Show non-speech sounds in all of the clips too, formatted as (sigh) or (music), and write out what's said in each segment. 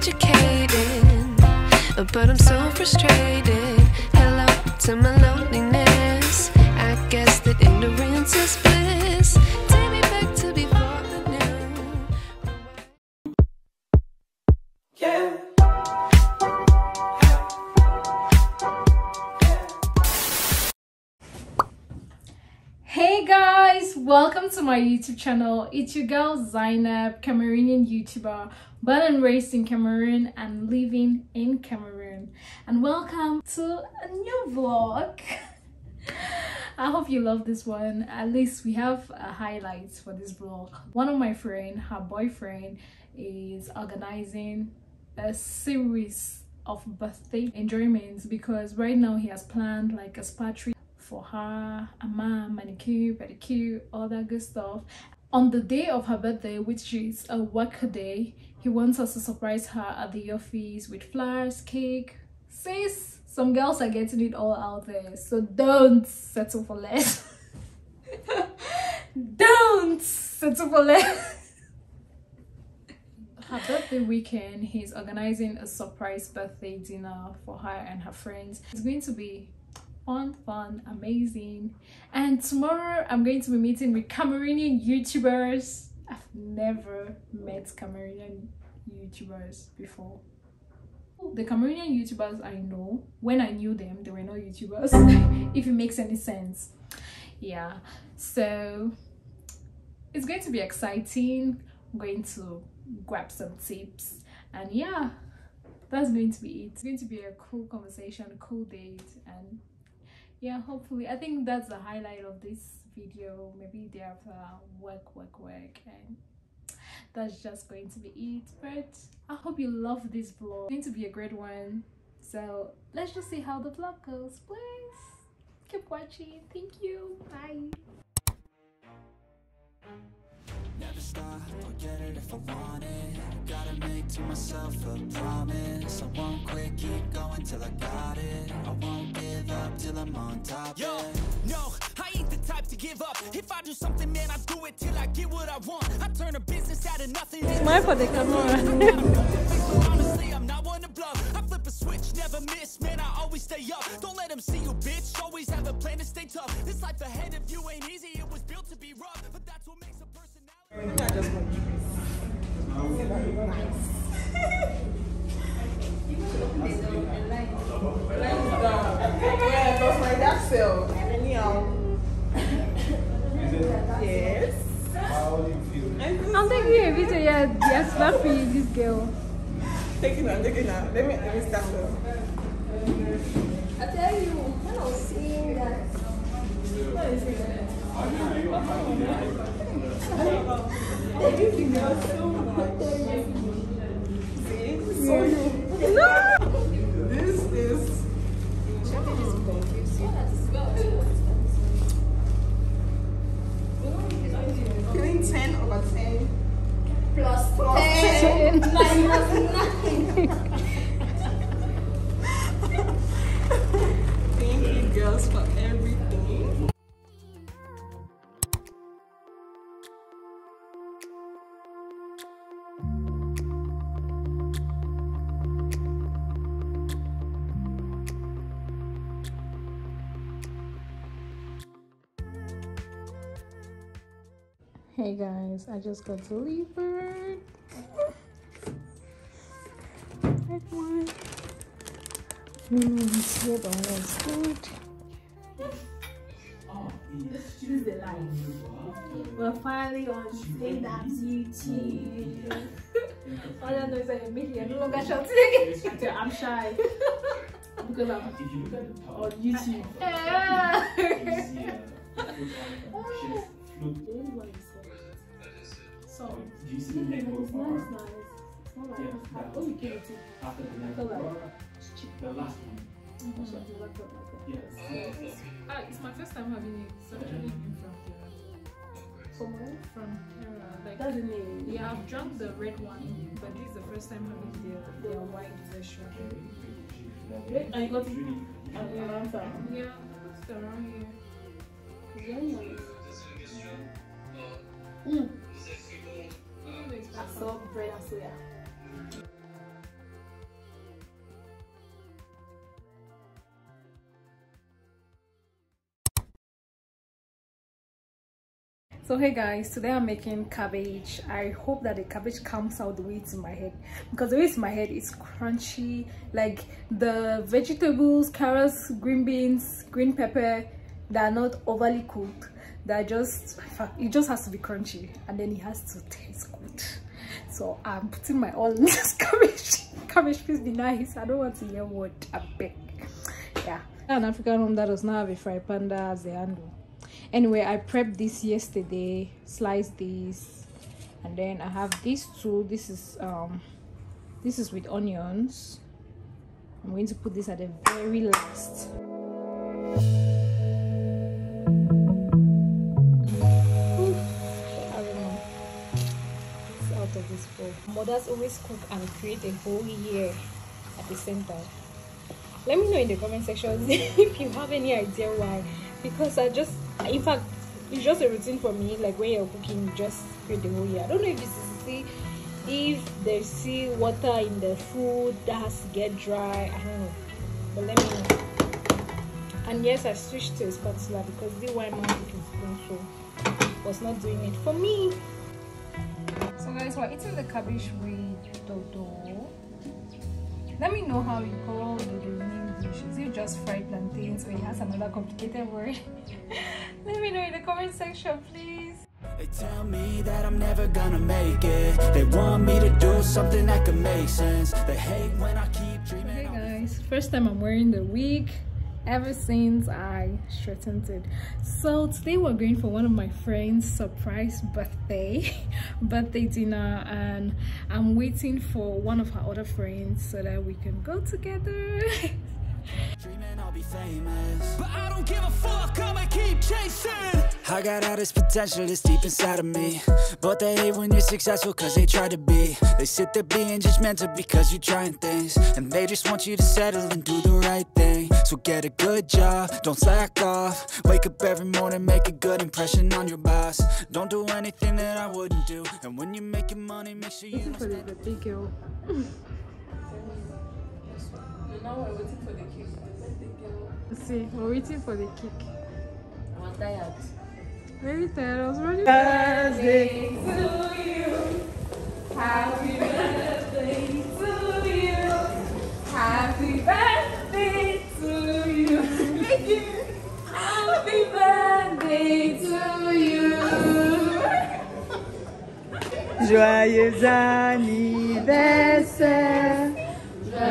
educated, but I'm so frustrated. My YouTube channel. It's your girl Zainab, Cameroonian YouTuber, born and raised in Cameroon and living in Cameroon. And welcome to a new vlog. (laughs) I hope you love this one. At least we have uh, highlights for this vlog. One of my friend, her boyfriend, is organizing a series of birthday enjoyments because right now he has planned like a spa trip for her, a man, manicure, pedicure, all that good stuff. On the day of her birthday, which is a work day, he wants us to surprise her at the office with flowers, cake. Sis, some girls are getting it all out there, so don't settle for less. (laughs) don't settle for less. her birthday weekend, he's organizing a surprise birthday dinner for her and her friends. It's going to be fun, fun, amazing. And tomorrow I'm going to be meeting with Cameroonian YouTubers. I've never met Cameroonian YouTubers before. The Cameroonian YouTubers I know, when I knew them, they were not YouTubers, (laughs) if it makes any sense. Yeah, so it's going to be exciting. I'm going to grab some tips, and yeah, that's going to be it. It's going to be a cool conversation, a cool date, and yeah hopefully. I think that's the highlight of this video. Maybe they have uh, work work work and that's just going to be it. But i hope you love this vlog. It's going to be a great one. So let's just see how the vlog goes. Please keep watching. Thank you. Bye stop, I'll get it if I want it Gotta make to myself a promise I won't quit, keep going till I got it I won't give up till I'm on top, Yo, yeah no, I ain't the type to give up. If I do something, man, I do it till I get what I want. I turn a business out of nothing. smile for the camera Honestly, I'm not one to bluff. I flip a switch, never miss, man. I always stay up. Don't let them see you, bitch. Always have a plan to stay tough. This life ahead of you ain't easy. It was built to be rough, but that's what i'm taking a video yeah yes not for you this girl Take it now, take it now. Let me, let me start now. I tell you, when I was seeing that, See? So you. This is. Feeling 10 over 10. plus Plus 10 minus 9. (laughs) Hey guys, I just got delivered. Red one. Mm, yeah, but it's good. Choose the life. We're finally on Stand Up YouTube. All I know is that you're making no longer shouting. I'm shy. Because I'm on YouTube. So, Do you see the neck it's of nice, our nice. It's not like Yeah, it's that Oh, you after the neck feel of like- the last one? Mhm, like it like that. Yes. Ah, it's my first time having it. It's actually been from From where? from Kera. Like, That's the name. yeah, I've drunk the red one, but this is the first time having the the white version. Wait, and you got it Really, on. Yeah, it's around here. Very nice. Mm bread and soya. so hey guys today i'm making cabbage. I hope that the cabbage comes out the way it's in my head. Because the way it's in my head is crunchy like the vegetables carrots green beans green pepper they are not overly cooked. They're just it just has to be crunchy and then it has to taste good. So I'm putting my all in this (laughs) cabbage. cabbage please be nice. I don't want to hear what I beg. Yeah. An African home that does not have a fry panda as a handle anyway i prepped this yesterday sliced this and then i have these two this is um this is with onions i'm going to put this at the very last Mothers always cook and create a whole year at the same time. Let me know in the comment section (laughs) if you have any idea why. Because I just in fact it's just a routine for me like when you're cooking you just create the whole year i don't know if it's see if there's sea water in the food that has to get dry i don't know but let me know and yes i switched to a spatula because the one my cooking was not doing it for me guys we're eating the cabbage with dodo let me know how you call dodo in english is it just fried plantains? Or it has another complicated word? (laughs) Let me know in the comment section please. They tell me that I'm never gonna make it. They want me to do something that could make sense. They hate when I keep dreaming hey guys. First time i'm wearing the wig ever since i straightened it. So today we're going for one of my friends surprise birthday (laughs) birthday dinner and i'm waiting for one of her other friends so that we can go together (laughs) Dreaming I'll be famous. But I don't give a fuck, I'ma keep chasing. I got all this potential that's deep inside of me. But they hate when you're successful cause they try to be. They sit there being judgmental because you're trying things. And they just want you to settle and do the right thing. So get a good job, don't slack off. Wake up every morning, make a good impression on your boss. Don't do anything that I wouldn't do. And when you're making money, make sure you don't for the birthday (laughs) girl Now we're waiting for the cake. The girl. see we're waiting for the cake I'm tired. very tired i was ready Joyeux anniversaire.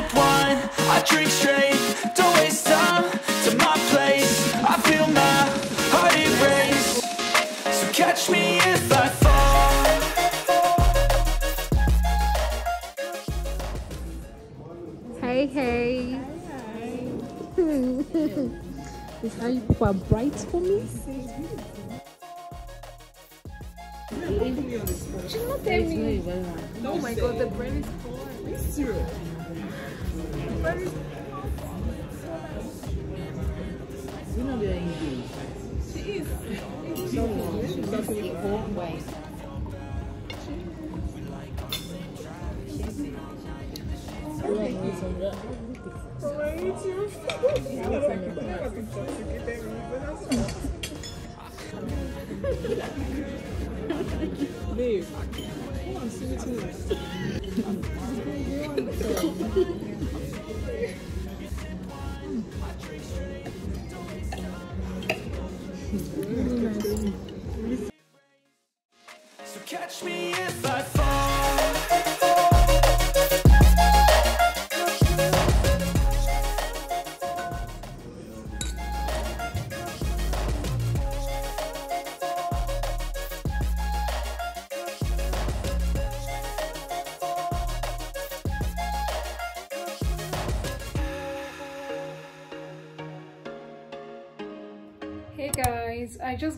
sip wine, I drink straight. Don't waste time to my place. I feel my heart erase. So catch me if I fall. Hey, hey. (laughs) Is how you people are bright for me? She's not telling me. Oh my god, the brain is So, so.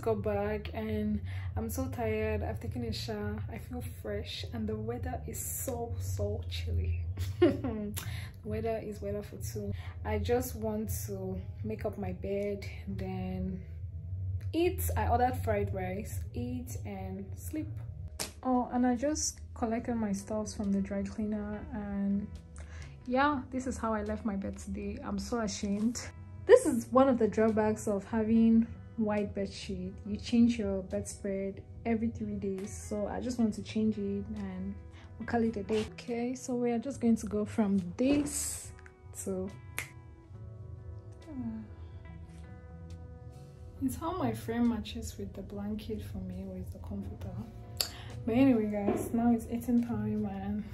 Just got back and I'm so tired. I've taken a shower. I feel fresh and the weather is so so chilly. the (laughs) weather is weather for two. I just want to make up my bed then eat. I ordered fried rice, eat and sleep. Oh, and I just collected my stuffs from the dry cleaner and yeah, this is how I left my bed today. I'm so ashamed this is one of the drawbacks of having white bed sheet you change your bedspread every three days. So i just want to change it and we'll call it a day. Okay so we are just going to go from this to uh, it's how my frame matches with the blanket for me with the comforter. But anyway guys now it's eating time and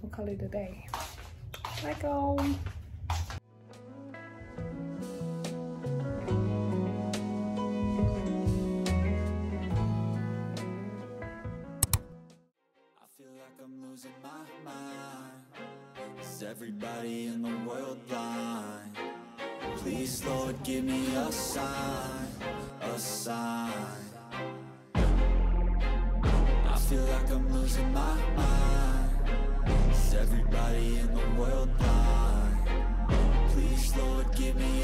we'll call it a day. Let go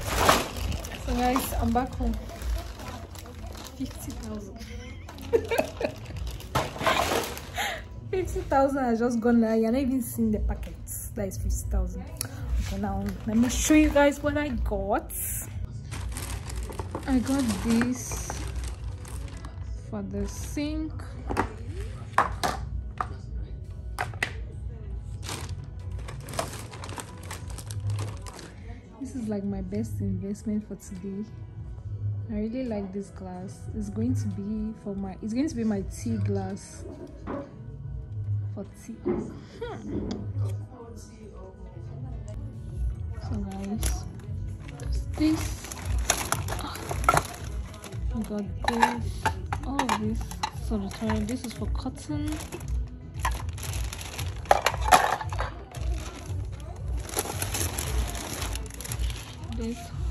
So guys, I'm back home. 50,000. 50,000 has (laughs) just gone now. You're not even seeing the packets. That is 50,000. Okay, now let me show you guys what I got. I got this for the sink. Like my best investment for today. I really like this glass. It's going to be for my it's going to be my tea glass for tea. Hmm. So guys, this I got this, all of this. So the toilet, this is for cotton.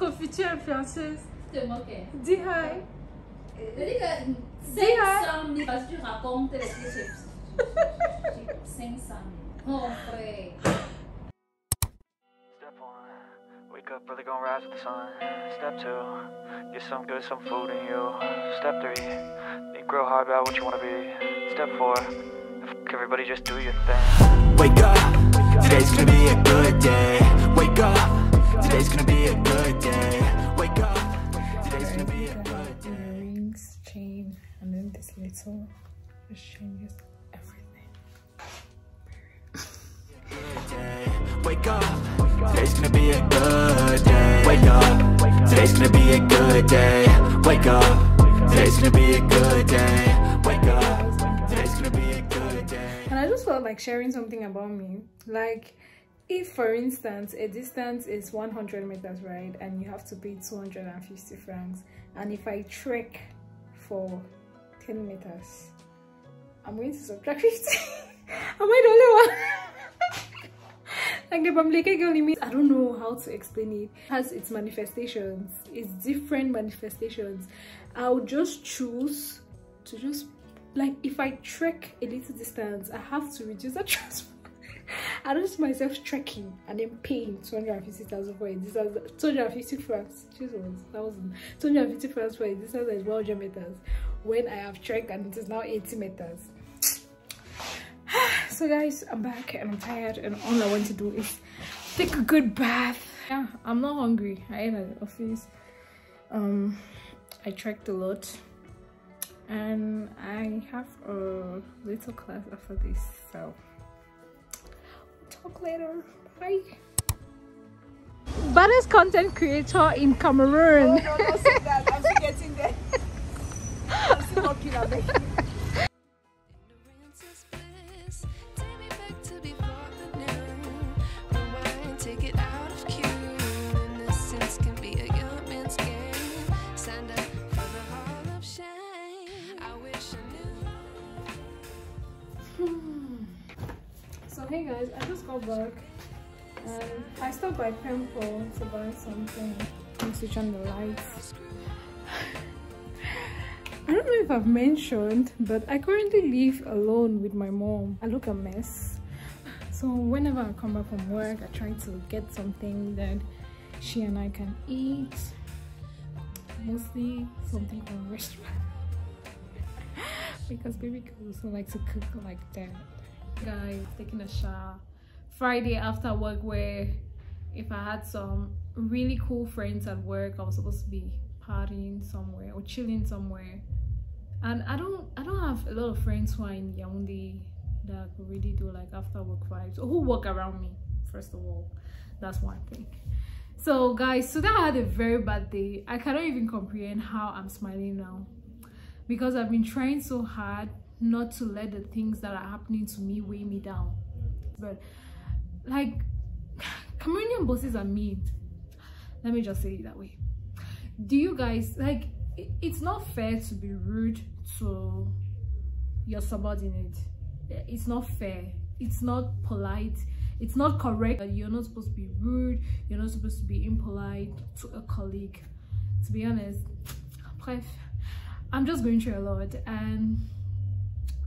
Notre future influenceuse. te moquais. Dis hi. Je dis que 500 000, parce que tu racontes les trucs, c'est 500 000. Oh, frère. Step one, wake up early, gonna rise with the sun. Step two, get some good, some food in you. Step three, think real hard about what you wanna be. Step four, f- everybody just do your thing. Wake up, today's gonna be a good day. Wake up, today's gonna be a good day. Wake up, today's gonna be a good day. Earrings, chain, and then this little just changes everything. day. Wake up, today's gonna be a good day. Wake up, today's gonna be a good day. Wake up, today's gonna be a good day. Wake up, today's gonna be a good day. And I just felt like sharing something about me. Like, if for instance a distance is 100 meters right and you have to pay 250 francs and if i trek for 10 meters i'm going to subtract 50 (laughs) am i the only one like the Bamileke girl in me. I don't know how to explain it. it. Has its manifestations. It's different manifestations. I'll just choose to just like if I trek a little distance, I have to reduce the (laughs) transport. (laughs) I don't see myself trekking and then paying 250,000 for a distance, 250 francs. Jesus, that was 250 francs for a distance that is 100 meters when I have trekked and it is now 80 meters. (sighs) so guys, I'm back and I'm tired and all I want to do is take a good bath. Yeah, I'm not hungry. I ate at the office. Um, I trekked a lot and I have a little class after this so talk later bye baddest content creator in Cameroon oh, No, don't say that. I'm still getting there. (laughs) I'm still working on it. Pempo to buy something and switch on the lights (laughs) I don't know if I've mentioned, but I currently live alone with my mom. I look a mess. So whenever I come back from work, I try to get something that she and I can eat. Mostly something from restaurant. (laughs) because baby girls don't like to cook like that. Guys, taking a shower. Friday after work where if I had some really cool friends at work, I was supposed to be partying somewhere or chilling somewhere. And i don't i don't have a lot of friends who are in yaoundé that could really do like after work vibes or who work around me first of all. That's one thing. So guys today i had a very bad day. I cannot even comprehend how i'm smiling now because i've been trying so hard not to let the things that are happening to me weigh me down. But like cameroonian bosses are mean let me just say it that way. Do you guys like it- it's not fair to be rude to your subordinate. Eh, it's not fair. It's not polite. It's not correct you're not supposed to be rude. You're not supposed to be impolite to a colleague. To be honest bref i'm just going through a lot and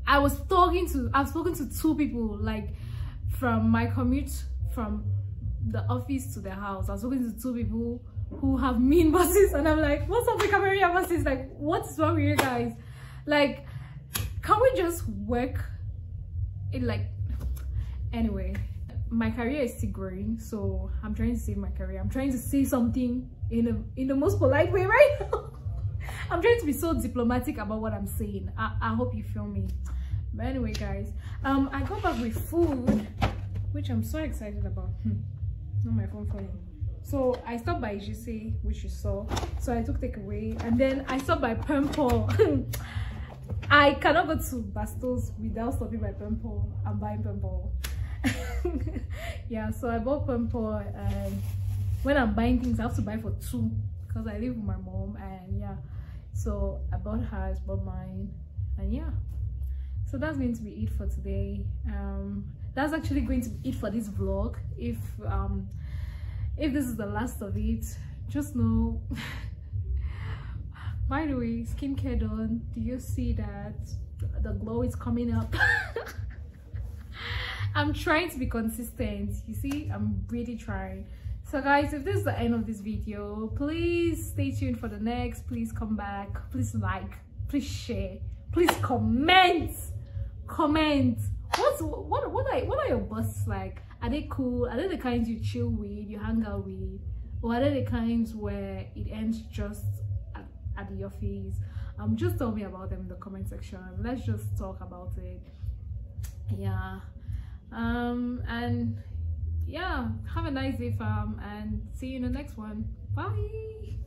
i was talking to i've spoken to two people like from my commute from the office to the house. I was talking to two people who have mean bosses and i'm like what's up with Cameroonian bosses? Like what's wrong with you guys? Like can we just work in like anyway my career is still growing so i'm trying to save my career. I'm trying to say something in a in the most polite way right? (laughs) I'm trying to be so diplomatic about what i'm saying. I, I hope you feel me. But anyway guys um i got back with food which i'm so excited about. Hmm. Not my phone falling so i stopped by Jise, which you saw so i took takeaway and then i stopped by Pempo (laughs) I cannot go to Bastos without stopping by Pempo and buying Pempo. (laughs) yeah, so I bought Pempo and when I'm buying things, I have to buy for two because I live with my mom and yeah. So I bought hers, bought mine, and yeah. So that's going to be it for today. Um, that's actually going to be it for this vlog. If um, if this is the last of it, just know (laughs) by the way skincare done. Do you see that the glow is coming up? (laughs) I'm trying to be consistent. You see i'm really trying. So guys if this is the end of this video please stay tuned for the next. Please come back. Please like. Please share. Please comment. Comment what's what what are what are your bosses like? Are they cool? Are they the kinds you chill with you hang out with? Or are they the kinds where it ends just at, at the office? Um just tell me about them in the comment section. Let's just talk about it. Yeah. Um and yeah have a nice day fam and see you in the next one. Bye